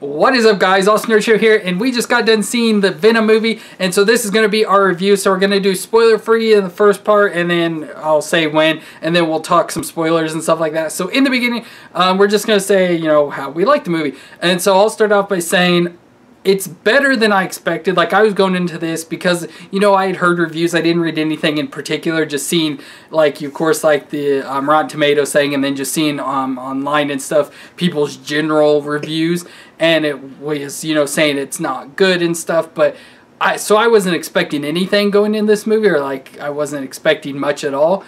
What is up guys, Awesome Nerd Show here, and we just got done seeing the Venom movie, and so this is going to be our review, so we're going to do spoiler free in the first part, and then I'll say when, and then we'll talk some spoilers and stuff like that. So in the beginning, um, we're just going to say, you know, how we like the movie. And so I'll start off by saying, it's better than I expected. Like I was going into this because you know I had heard reviews. I didn't read anything in particular. Just seeing like you of course like the um, Rotten Tomatoes saying, and then just seeing um, online and stuff people's general reviews, and it was you know saying it's not good and stuff. But I so I wasn't expecting anything going in this movie, or like I wasn't expecting much at all.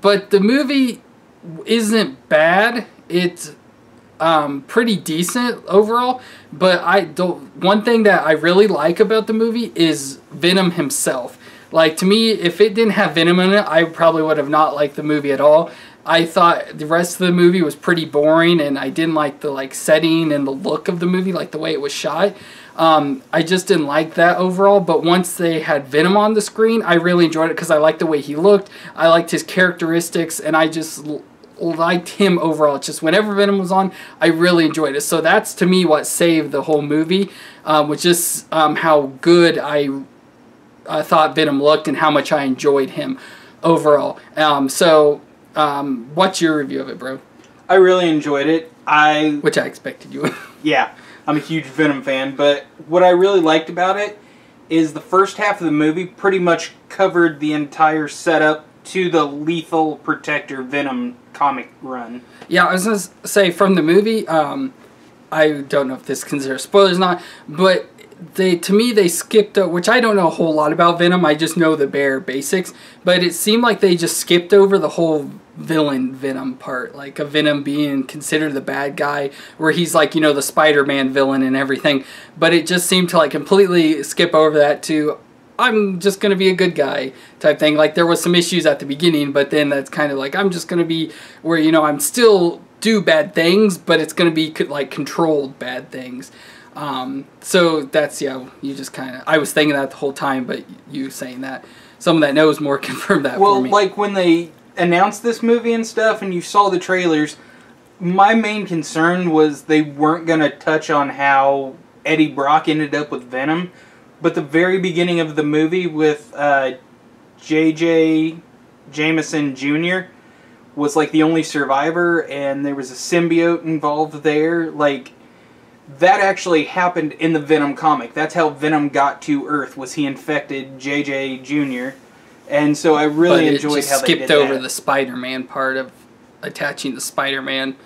But the movie isn't bad. It's um, pretty decent overall. But I don't. One thing that I really like about the movie is Venom himself. Like to me, if it didn't have Venom in it, I probably would have not liked the movie at all. I thought the rest of the movie was pretty boring, and I didn't like the like setting and the look of the movie, like the way it was shot. Um, I just didn't like that overall. But once they had Venom on the screen, I really enjoyed it because I liked the way he looked. I liked his characteristics, and I just liked him overall. It's just whenever Venom was on, I really enjoyed it. So that's to me what saved the whole movie, um, was just um, how good I, I thought Venom looked and how much I enjoyed him overall. Um, so um, what's your review of it, bro? I really enjoyed it. I which I expected you. yeah, I'm a huge Venom fan, but what I really liked about it is the first half of the movie pretty much covered the entire setup to the Lethal Protector Venom comic run. Yeah, I was gonna say from the movie. Um, I don't know if this considered spoilers or not, but they to me they skipped over, which I don't know a whole lot about Venom. I just know the bare basics, but it seemed like they just skipped over the whole villain Venom part, like a Venom being considered the bad guy, where he's like you know the Spider-Man villain and everything. But it just seemed to like completely skip over that to I'm just gonna be a good guy type thing. Like there was some issues at the beginning, but then that's kind of like I'm just gonna be where you know I'm still do bad things, but it's gonna be like controlled bad things. Um, so that's yeah, you just kind of I was thinking that the whole time, but you saying that someone that knows more confirmed that. Well, like when they announced this movie and stuff, and you saw the trailers, my main concern was they weren't gonna touch on how Eddie Brock ended up with Venom but the very beginning of the movie with uh, J.J. Jameson Jr. was like the only survivor, and there was a symbiote involved there. Like that actually happened in the Venom comic. That's how Venom got to Earth. Was he infected J.J. Jr. And so I really enjoyed how they skipped over that. the Spider-Man part of attaching the Spider-Man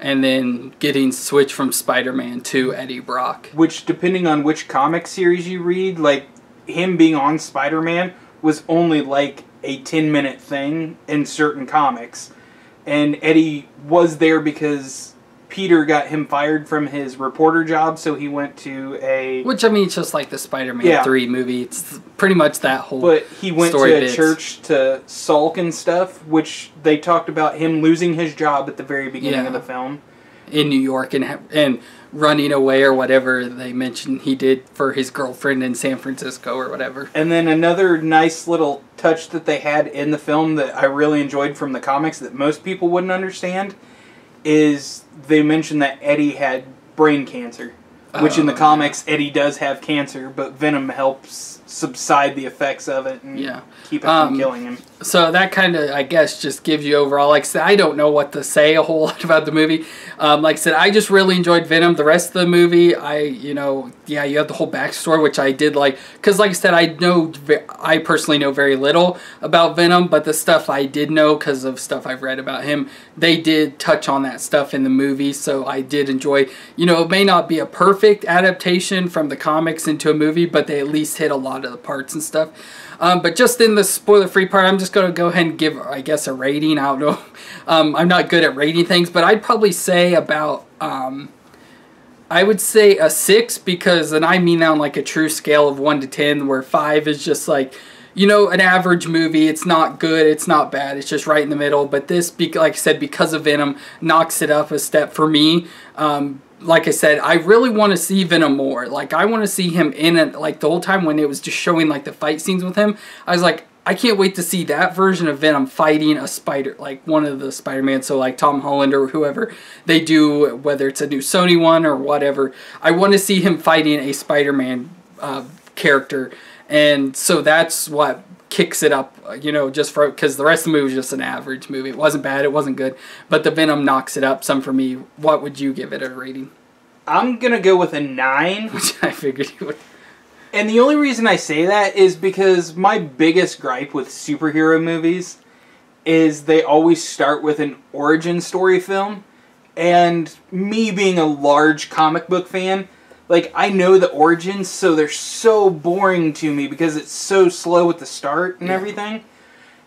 and then getting switched from Spider-Man to Eddie Brock. Which, depending on which comic series you read, like him being on Spider-Man was only like a 10-minute thing in certain comics. And Eddie was there because Peter got him fired from his reporter job, so he went to a. Which I mean, it's just like the Spider-Man yeah. three movie. It's pretty much that whole. But he went to a bits. church to sulk and stuff, which they talked about him losing his job at the very beginning yeah. of the film. In New York and and running away or whatever they mentioned he did for his girlfriend in San Francisco or whatever. And then another nice little touch that they had in the film that I really enjoyed from the comics that most people wouldn't understand is they mentioned that Eddie had brain cancer, which in the oh, comics Eddie does have cancer, but Venom helps subside the effects of it and yeah. keep it from um, killing him. So that kind of, I guess, just gives you overall. Like I said, I don't know what to say a whole lot about the movie. Um, like I said, I just really enjoyed Venom. The rest of the movie, I, you know, yeah, you have the whole backstory, which I did like. Because, like I said, I know, I personally know very little about Venom, but the stuff I did know because of stuff I've read about him, they did touch on that stuff in the movie. So I did enjoy, you know, it may not be a perfect adaptation from the comics into a movie, but they at least hit a lot of the parts and stuff. Um, but just in the spoiler-free part, I'm just going to go ahead and give, I guess, a rating. I don't know. Um, I'm not good at rating things, but I'd probably say about, um, I would say a 6 because, and I mean on like a true scale of 1 to 10, where 5 is just like, you know, an average movie. It's not good. It's not bad. It's just right in the middle. But this, like I said, because of Venom, knocks it up a step for me. Um, like I said, I really want to see Venom more. Like, I want to see him in it. Like, the whole time when it was just showing, like, the fight scenes with him, I was like, I can't wait to see that version of Venom fighting a spider, like one of the Spider-Man. So like Tom Holland or whoever they do, whether it's a new Sony one or whatever. I want to see him fighting a Spider-Man uh, character, and so that's what kicks it up. You know, just for because the rest of the movie was just an average movie. It wasn't bad. It wasn't good, but the Venom knocks it up some for me. What would you give it a rating? I'm gonna go with a nine. Which I figured you would. And the only reason I say that is because my biggest gripe with superhero movies is they always start with an origin story film. And me being a large comic book fan, like I know the origins, so they're so boring to me because it's so slow at the start and Yeah. everything.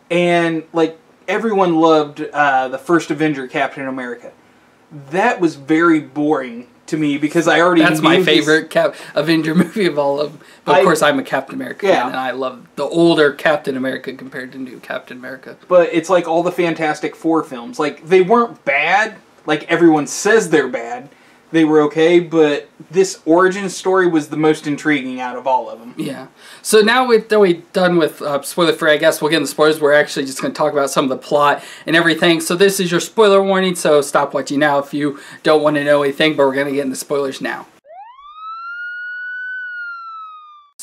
And like everyone loved uh, the first Avenger, Captain America. That was very boring to me because I already That's my favorite Cap- Avenger movie of all of them. But of I- course, I'm a Captain America Yeah. fan, and I love the older Captain America compared to new Captain America. but it's like all the Fantastic Four films. Like they weren't bad. Like everyone says they're bad. They were okay, but this origin story was the most intriguing out of all of them. Yeah. So now with that we're done with uh, spoiler free, I guess we'll get into spoilers. We're actually just going to talk about some of the plot and everything. So this is your spoiler warning. So stop watching now if you don't want to know anything. But we're going to get into spoilers now.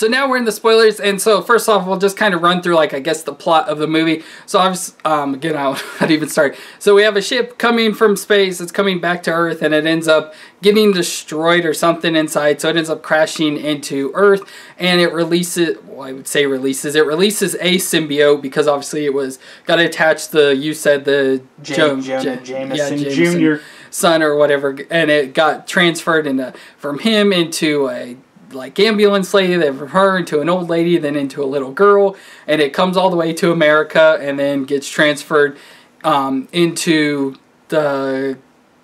So now we're in the spoilers, and so first off, we'll just kind of run through, like, I guess, the plot of the movie. So, obviously, um, again, I to even start. So, we have a ship coming from space, it's coming back to Earth, and it ends up getting destroyed or something inside. So, it ends up crashing into Earth, and it releases, well, I would say releases, it releases a symbiote because obviously it was got attached to attach the, you said the J- Jo- Jonah Jameson Jameson Jr.. son or whatever, and it got transferred into from him into a like ambulance lady, then from her into an old lady, then into a little girl, and it comes all the way to America, and then gets transferred um, into the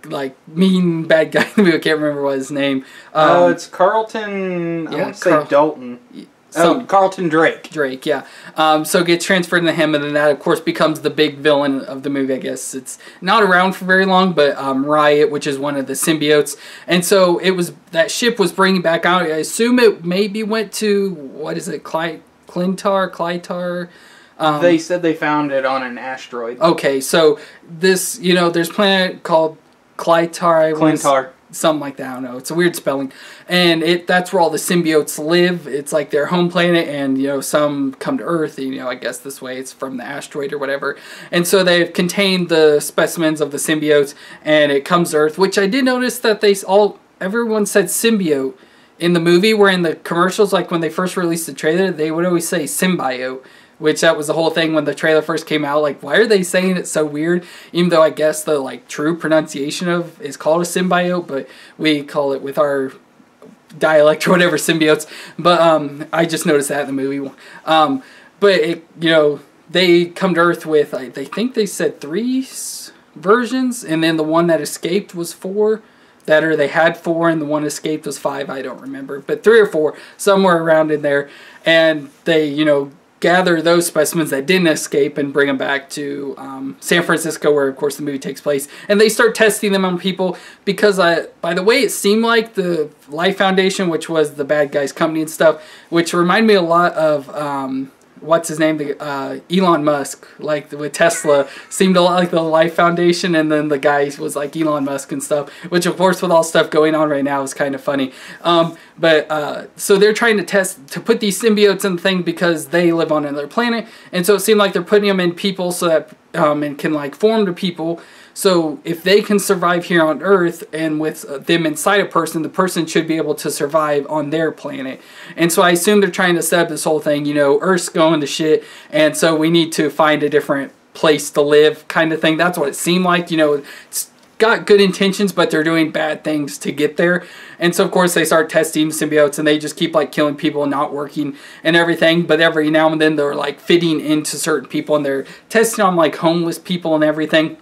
like mean bad guy. I can't remember what his name. Um, Oh, it's Carlton. I yeah, want to say Carl- Dalton. Some- oh, Carlton Drake. Drake, yeah. Um, so gets transferred into him, and then that, of course, becomes the big villain of the movie. I guess it's not around for very long, but um, Riot, which is one of the symbiotes, and so it was that ship was bringing back out. I assume it maybe went to what is it, Cly- Klyntar, Clytar. Um, They said they found it on an asteroid. okay, so this, you know, there's a planet called Clytar. Klyntar. Something like that. I don't know. It's a weird spelling, and it that's where all the symbiotes live. It's like their home planet, and you know some come to Earth. You know, I guess this way it's from the asteroid or whatever. And so they've contained the specimens of the symbiotes, and it comes to Earth. Which I did notice that they all everyone said symbiote in the movie. Where in the commercials, like when they first released the trailer, they would always say symbiote. Which that was the whole thing when the trailer first came out. Like, why are they saying it so weird? Even though I guess the like true pronunciation of is called a symbiote, but we call it with our dialect or whatever symbiotes. But um, I just noticed that in the movie. Um, but it, you know, they come to Earth with I, they think they said three versions, and then the one that escaped was four. That or they had four, and the one escaped was five. I don't remember, but three or four, somewhere around in there. And they, you know, gather those specimens that didn't escape and bring them back to um, San Francisco, where of course the movie takes place, and they start testing them on people because I, by the way, it seemed like the Life Foundation, which was the bad guys' company and stuff, which reminded me a lot of. Um, What's his name? The uh, Elon Musk, like with Tesla, seemed a lot like the Life Foundation, and then the guy was like Elon Musk and stuff. Which, of course, with all stuff going on right now, is kind of funny. Um, but uh, so they're trying to test to put these symbiotes in the thing because they live on another planet, and so it seemed like they're putting them in people so that um, and can like form to people. So if they can survive here on Earth and with uh, them inside a person, the person should be able to survive on their planet. And so I assume they're trying to set up this whole thing. You know, Earth's going to shit, and so we need to find a different place to live, kind of thing. That's what it seemed like. You know, it's got good intentions, but they're doing bad things to get there. And so, of course, they start testing symbiotes and they just keep like killing people and not working and everything. But every now and then they're like fitting into certain people and they're testing on like homeless people and everything.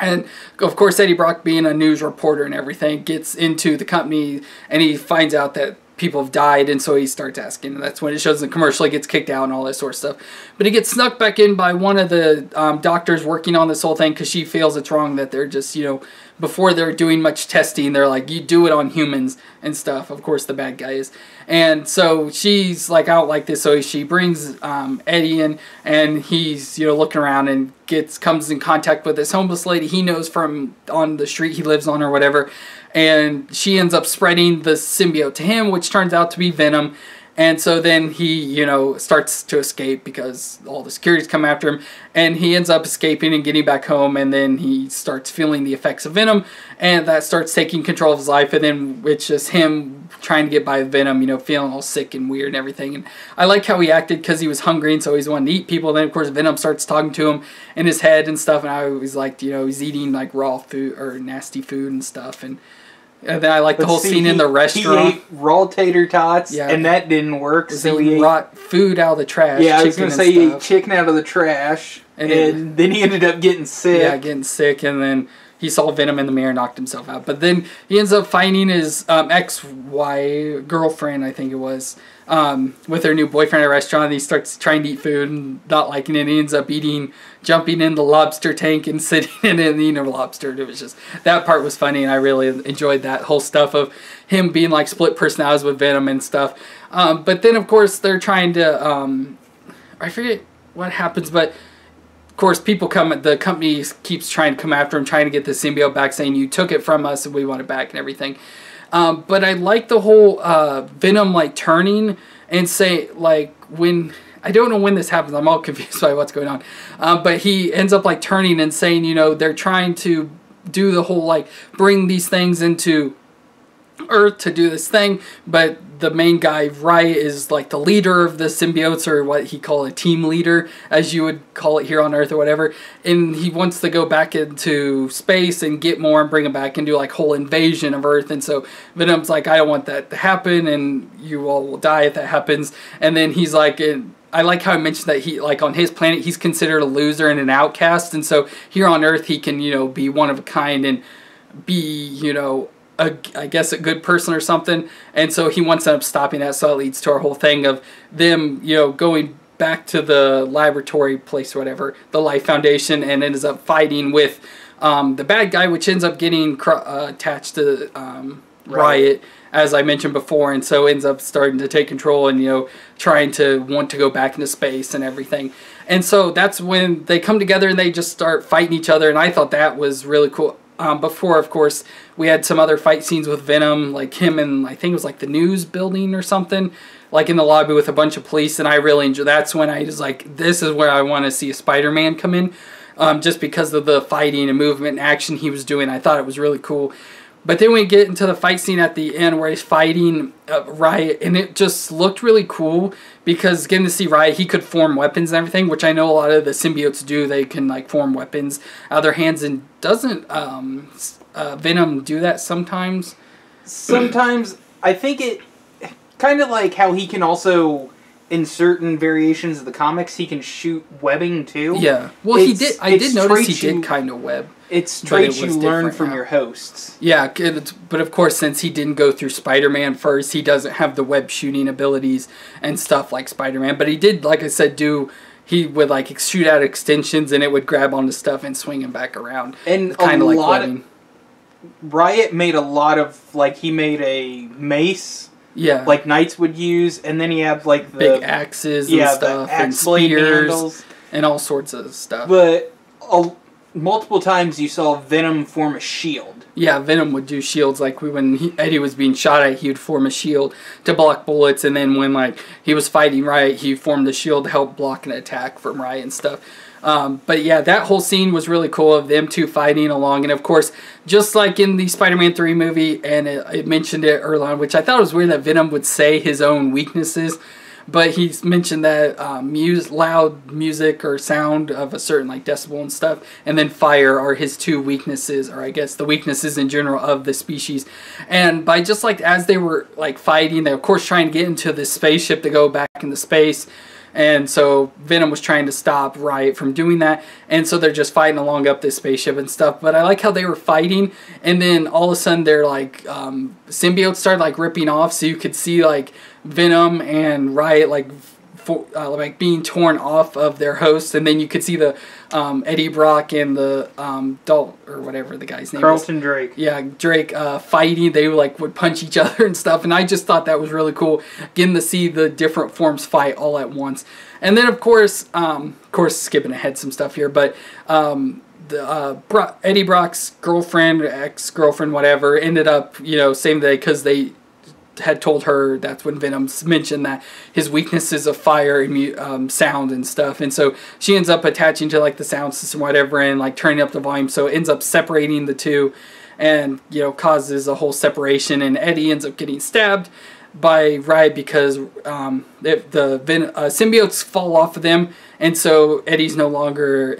And of course, Eddie Brock, being a news reporter and everything, gets into the company and he finds out that people have died. And so he starts asking. And that's when it shows in the commercial, he gets kicked out and all that sort of stuff. But he gets snuck back in by one of the um, doctors working on this whole thing because she feels it's wrong that they're just, you know, before they're doing much testing, they're like, you do it on humans and stuff. Of course, the bad guy is. And so she's like out like this. So she brings um, Eddie in, and he's you know looking around and gets comes in contact with this homeless lady he knows from on the street he lives on or whatever. And she ends up spreading the symbiote to him, which turns out to be Venom. And so then he, you know, starts to escape because all the security's come after him. And he ends up escaping and getting back home. And then he starts feeling the effects of Venom. And that starts taking control of his life. And then it's just him trying to get by Venom, you know, feeling all sick and weird and everything. And I like how he acted because he was hungry and so he's wanting to eat people. And then, of course, Venom starts talking to him in his head and stuff. And I was like, you know, he's eating like raw food or nasty food and stuff. And and then I like the whole see, scene in the restaurant. He ate raw tater tots, Yeah. and that didn't work. So he ate, food out of the trash. yeah, I was gonna say he ate chicken out of the trash, And and, then- then he ended up getting sick. Yeah, getting sick, and then he saw Venom in the mirror, knocked himself out. But then he ends up finding his um, ex-wife, girlfriend, I think it was, um, with her new boyfriend at a restaurant. And he starts trying to eat food and not liking it. And he ends up eating, jumping in the lobster tank and sitting in it and eating a lobster. It was just that part was funny, and I really enjoyed that whole stuff of him being like split personalities with Venom and stuff. Um, but then, of course, they're trying to. Um, I forget what happens, but of course, people come. The company keeps trying to come after him, trying to get the symbiote back, saying you took it from us and we want it back and everything. Um, but I like the whole uh, Venom like turning and say like when I don't know when this happens. I'm all confused by what's going on. Um, but he ends up like turning and saying, you know, they're trying to do the whole like bring these things into Earth to do this thing, but the main guy, Riot, is like the leader of the symbiotes, or what he call a team leader, as you would call it here on Earth or whatever. And he wants to go back into space and get more and bring them back and do like whole invasion of Earth. And so Venom's like, I don't want that to happen, and you all will die if that happens. And then he's like, I like how I mentioned that he like on his planet he's considered a loser and an outcast, and so here on Earth he can you know be one of a kind and be you know a, I guess a good person or something, and so he wants to end up stopping that. So it leads to our whole thing of them, you know, going back to the laboratory place or whatever, the Life Foundation, and ends up fighting with um, the bad guy, which ends up getting cr- uh, attached to um, Riot, as I mentioned before, and so ends up starting to take control and you know trying to want to go back into space and everything. And so that's when they come together and they just start fighting each other, and I thought that was really cool. Um, before, of course, we had some other fight scenes with Venom, like him and I think it was like the news building or something, like in the lobby with a bunch of police, and I really enjoyed. That's when I was like, this is where I want to see a Spider-Man come in, um, just because of the fighting and movement and action he was doing. I thought it was really cool. But then we get into the fight scene at the end where he's fighting uh, Riot, and it just looked really cool because getting to see Riot, he could form weapons and everything, which I know a lot of the symbiotes do. They can like form weapons out of their hands, and doesn't um, uh, Venom do that sometimes? Sometimes I think it kind of like how he can also in certain variations of the comics he can shoot webbing too. Yeah. Well, he did. I did notice he you- did kind of web. It's But it traits you learn from now. your hosts. Yeah, it's, but of course, since he didn't go through Spider-Man first, he doesn't have the web shooting abilities and stuff like Spider-Man. But he did, like I said, do he would like shoot out extensions and it would grab onto stuff and swing him back around, And kind of like lot of, webbing. Riot made a lot of like he made a mace Yeah, like knights would use, and then he had like the big axes and yeah stuff the and spears handles. and all sorts of stuff. But a, multiple times you saw Venom form a shield. Yeah, Venom would do shields like we, when he, Eddie was being shot at, he would form a shield to block bullets, and then when like he was fighting Riot, he formed a shield to help block an attack from Riot and stuff. Um, but yeah, that whole scene was really cool of them two fighting along, and of course, just like in the Spider-Man Three movie, and it, it mentioned it early on, which I thought was weird that Venom would say his own weaknesses. But he's mentioned that um, mus- loud music or sound of a certain like decibel and stuff, and then fire are his two weaknesses, or I guess the weaknesses in general of the species. And by just like as they were like fighting, they're of course trying to get into this spaceship to go back into space. And so Venom was trying to stop Riot from doing that. And so they're just fighting along up this spaceship and stuff. But I like how they were fighting. And then all of a sudden their like um, symbiotes started like ripping off. So you could see like Venom and Riot like for, uh, like being torn off of their host, and then you could see the um, Eddie Brock and the um, Dalt or whatever the guy's name is. Drake. Yeah, Drake uh, fighting. They like would punch each other and stuff, and I just thought that was really cool, getting to see the different forms fight all at once. And then of course, um, of course, skipping ahead some stuff here, but um, the uh, Bro- Eddie Brock's girlfriend, ex girlfriend, whatever, ended up you know same day because they had told her that's when Venom mentioned that his weaknesses of fire and um, sound and stuff, and so she ends up attaching to like the sound system, whatever, and like turning up the volume, so it ends up separating the two, and you know causes a whole separation, and Eddie ends up getting stabbed by Riot because um, it, the uh, symbiotes fall off of them, and so Eddie's no longer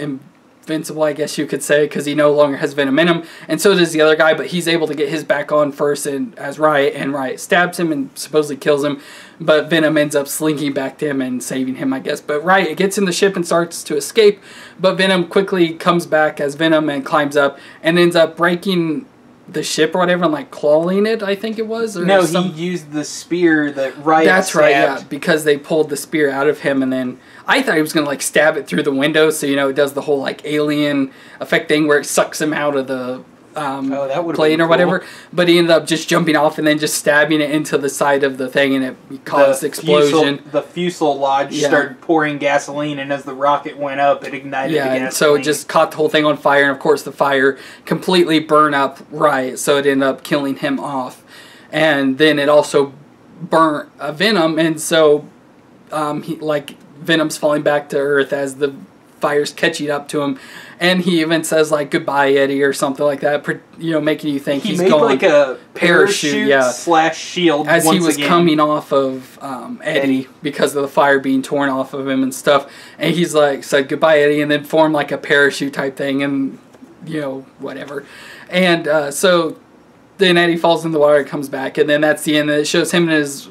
invincible, I guess you could say, because he no longer has venom in him, and so does the other guy. But he's able to get his back on first, and as Riot, and Riot stabs him and supposedly kills him, but Venom ends up slinking back to him and saving him, I guess. But Riot gets in the ship and starts to escape, but Venom quickly comes back as Venom and climbs up and ends up breaking the ship or whatever and like clawing it, I think it was. Or No, some- he used the spear that right. that's right, yeah, because they pulled the spear out of him, and then I thought he was gonna like stab it through the window, so you know it does the whole like alien effect thing where it sucks him out of the um, Oh, plane or cool. whatever. But he ended up just jumping off and then just stabbing it into the side of the thing, and it caused the explosion. Fusil, the fuselage Yeah. started pouring gasoline, and as the rocket went up, it ignited yeah, the and gasoline. so it just caught the whole thing on fire, and of course the fire completely burned up Riot, so it ended up killing him off, and then it also burnt uh, Venom, and so um, he like Venom's falling back to Earth as the fire's catching up to him, and he even says like goodbye Eddie or something like that, you know, making you think he he's made gone like a Parachute, parachute, yeah. slash shield as once he was again. coming off of um, Eddie, Eddie. because of the fire being torn off of him and stuff. And he's like said goodbye Eddie, and then formed like a parachute type thing, and you know whatever. And uh, so then Eddie falls in the water, comes back, and then that's the end. And it shows him and his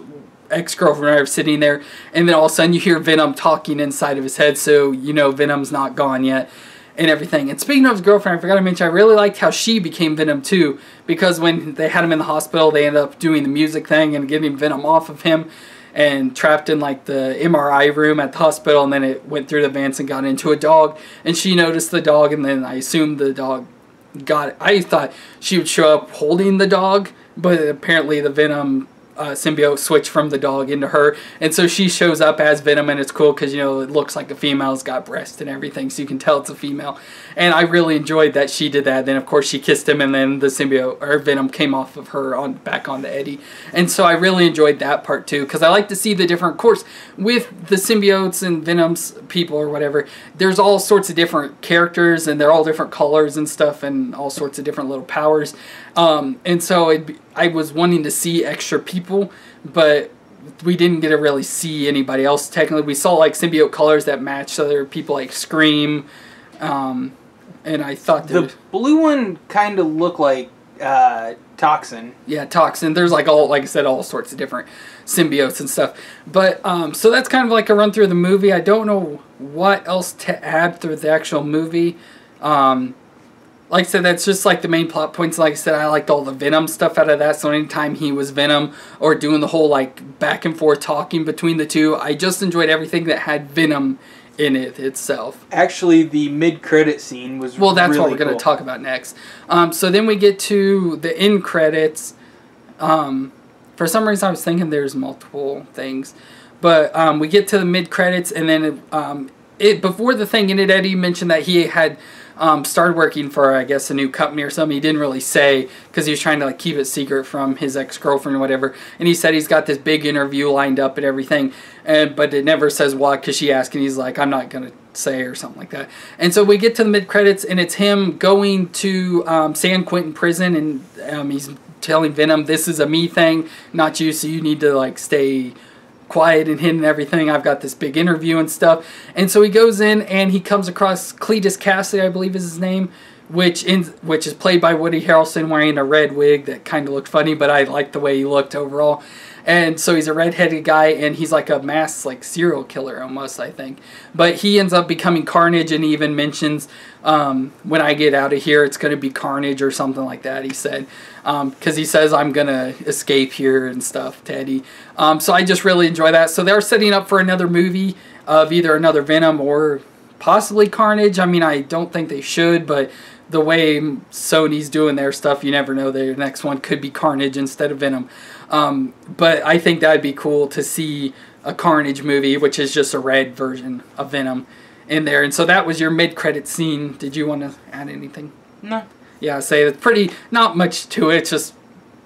ex girlfriend are sitting there, and then all of a sudden you hear Venom talking inside of his head, so you know Venom's not gone yet. And everything. And speaking of his girlfriend, I forgot to mention, I really liked how she became Venom too. Because when they had him in the hospital, they ended up doing the music thing and getting Venom off of him and trapped in like the MRI room at the hospital. And then it went through the vents and got into a dog. And she noticed the dog, and then I assumed the dog got I thought she would show up holding the dog, but apparently the Venom uh, symbiote switched from the dog into her, and so she shows up as Venom, and it's cool because you know it looks like a female, it's got breasts and everything, so you can tell it's a female. And I really enjoyed that she did that. Then of course she kissed him, and then the symbiote or Venom came off of her on back onto Eddie, and so I really enjoyed that part too because I like to see the different. Of course, with the symbiotes and Venom's people or whatever, there's all sorts of different characters, and they're all different colors and stuff, and all sorts of different little powers. Um, and so it, I was wanting to see extra people, but we didn't get to really see anybody else. Technically, we saw like symbiote colors that matched other people, like Scream, um, and I thought that The blue one kind of looked like uh, Toxin. yeah, toxin. There's like all, like I said, all sorts of different symbiotes and stuff. But um, so that's kind of like a run through the movie. I don't know what else to add through the actual movie. Um, like I said, that's just like the main plot points. Like I said, I liked all the Venom stuff out of that. So anytime he was Venom or doing the whole like back and forth talking between the two, I just enjoyed everything that had Venom in it itself. Actually, the mid-credit scene was Well, that's what we're going to talk about next. Um, so then we get to the end credits. Um, for some reason, I was thinking there's multiple things, but um, we get to the mid credits, and then um, it before the thing ended. Eddie mentioned that he had um, started working for, I guess, a new company or something. He didn't really say because he was trying to like keep it secret from his ex girlfriend or whatever. And he said he's got this big interview lined up and everything, and but it never says what because she asked, and he's like, I'm not gonna say or something like that. And so we get to the mid credits, and it's him going to um, San Quentin prison, and um, he's telling Venom, "This is a me thing, not you. So you need to like stay." Quiet and hidden and everything. I've got this big interview and stuff. And so he goes in and he comes across Cletus Kasady, I believe is his name, which in which is played by Woody Harrelson wearing a red wig that kind of looked funny, but I liked the way he looked overall. And so he's a redheaded guy, and he's like a mass like serial killer almost, I think. But he ends up becoming Carnage, and he even mentions um, when I get out of here, it's going to be Carnage or something like that. He said because um, he says I'm going to escape here and stuff, Teddy. Um, so I just really enjoy that. So they're setting up for another movie of either another Venom or possibly Carnage. I mean, I don't think they should, but the way Sony's doing their stuff, you never know. Their next one could be Carnage instead of Venom. Um, but I think that'd be cool to see a Carnage movie, which is just a red version of Venom, in there. And so that was your mid-credit scene. Did you want to add anything? No. Yeah, say it's pretty. Not much to it. It's just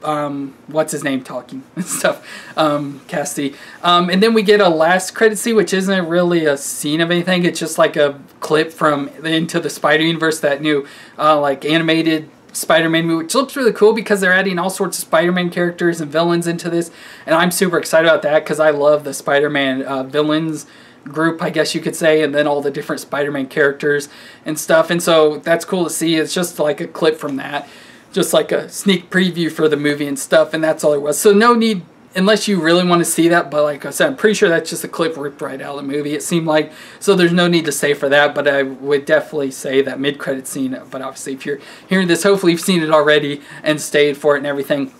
um, what's his name talking and stuff, um, Kasady. Um, and then we get a last credit scene, which isn't really a scene of anything. It's just like a clip from Into the Spider Universe, that new uh, like animated Spider-Man movie, which looks really cool because they're adding all sorts of Spider-Man characters and villains into this, and I'm super excited about that because I love the Spider-Man uh, villains group, I guess you could say, and then all the different Spider-Man characters and stuff, and so that's cool to see. It's just like a clip from that, just like a sneak preview for the movie and stuff, and that's all it was. So no need unless you really want to see that. But like I said, I'm pretty sure that's just a clip ripped right out of the movie. It seemed like so. There's no need to say for that. But I would definitely say that mid credit scene. But obviously, if you're hearing this, hopefully you've seen it already and stayed for it and everything.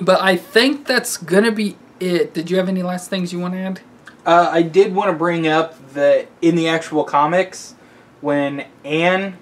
But I think that's gonna be it. Did you have any last things you want to add? Uh, I did want to bring up that in the actual comics, when Anne,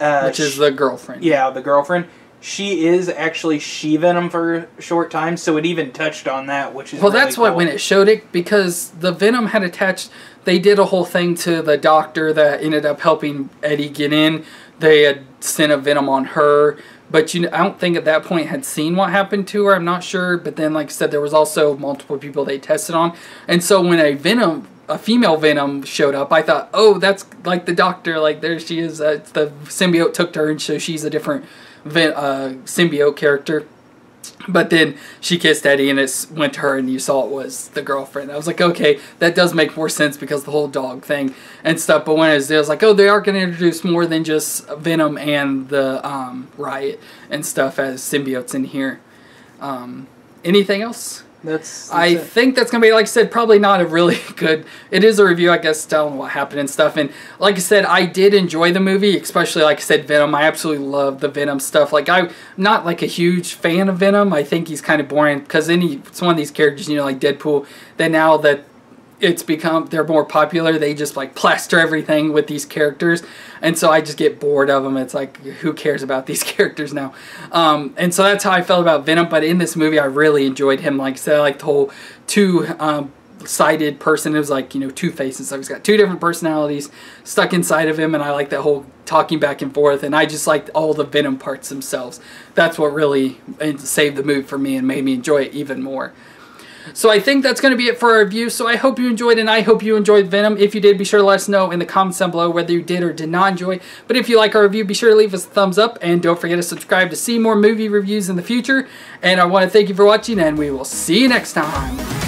uh, which is the girlfriend, yeah, the girlfriend, she is actually she venom for a short time, so it even touched on that, which is well. really that's what cool. when it showed it because the venom had attached. They did a whole thing to the doctor that ended up helping Eddie get in. They had sent a venom on her, but you, I don't think at that point had seen what happened to her. I'm not sure, but then like I said, there was also multiple people they tested on, and so when a venom a female Venom showed up, I thought, oh, that's like the Doctor. Like there she is. Uh, the symbiote took to her, and so she's a different uh, symbiote character. But then she kissed Eddie and it went to her and you saw it was the girlfriend. I was like, okay, that does make more sense because the whole dog thing and stuff. But when it was, it was like, oh, they are going to introduce more than just Venom and the um, Riot and stuff as symbiotes in here. Um, anything else? That's, that's I it. think that's gonna be like I said, probably not a really good. It is a review, I guess, telling what happened and stuff. And like I said, I did enjoy the movie, especially like I said, Venom. I absolutely love the Venom stuff. Like I'm not like a huge fan of Venom. I think he's kind of boring because any it's one of these characters, you know, like Deadpool. That now that it's become they're more popular they just like plaster everything with these characters. And so i just get bored of them it's like who cares about these characters now? Um, and so that's how i felt about venom. But in this movie i really enjoyed him. Like said like the whole two um, sided person it was like you know two faces so he's got two different personalities stuck inside of him. And i like that whole talking back and forth. And i just liked all the venom parts themselves. That's what really saved the movie for me and made me enjoy it even more so I think that's going to be it for our review. So I hope you enjoyed and I hope you enjoyed Venom. If you did, be sure to let us know in the comments down below whether you did or did not enjoy. But if you like our review, be sure to leave us a thumbs up and don't forget to subscribe to see more movie reviews in the future. And I want to thank you for watching and we will see you next time.